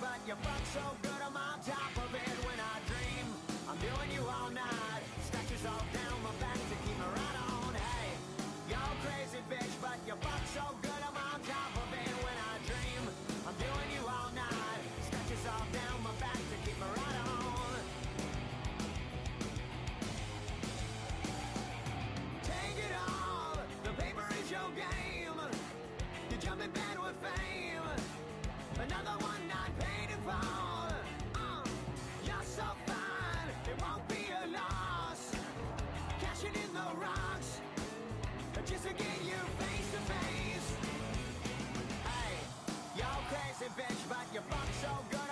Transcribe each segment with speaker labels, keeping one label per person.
Speaker 1: but you fuck so good I'm on top just to get you face to face. Hey, y'all crazy bitch, but you fuck so good.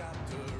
Speaker 2: Chapter